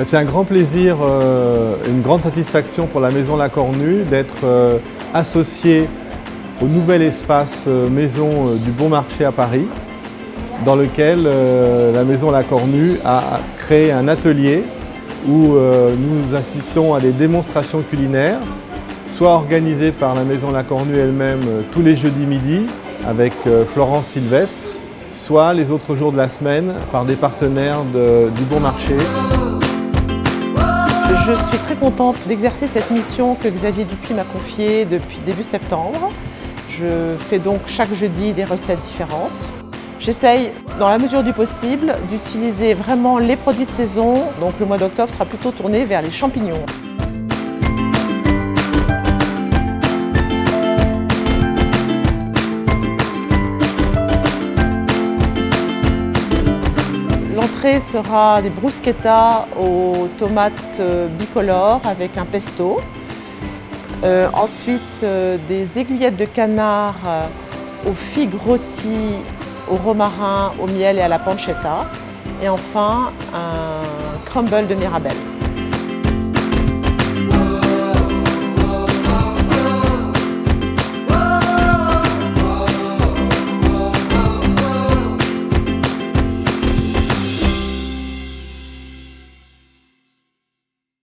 C'est un grand plaisir, euh, une grande satisfaction pour la Maison La Cornue d'être euh, associée au nouvel espace euh, Maison du Bon Marché à Paris, dans lequel la Maison La Cornue a créé un atelier où nous assistons à des démonstrations culinaires, soit organisées par la Maison La Cornue elle-même tous les jeudis midi avec Florence Sylvestre, soit les autres jours de la semaine par des partenaires du Bon Marché. Je suis très contente d'exercer cette mission que Xavier Dupuis m'a confiée depuis début septembre. Je fais donc chaque jeudi des recettes différentes. J'essaye, dans la mesure du possible, d'utiliser vraiment les produits de saison. Donc le mois d'octobre sera plutôt tourné vers les champignons. Sera des bruschettas aux tomates euh, bicolores avec un pesto. Euh, ensuite, euh, des aiguillettes de canard aux figues rôties, au romarin, au miel et à la pancetta. Et enfin, un crumble de mirabelle.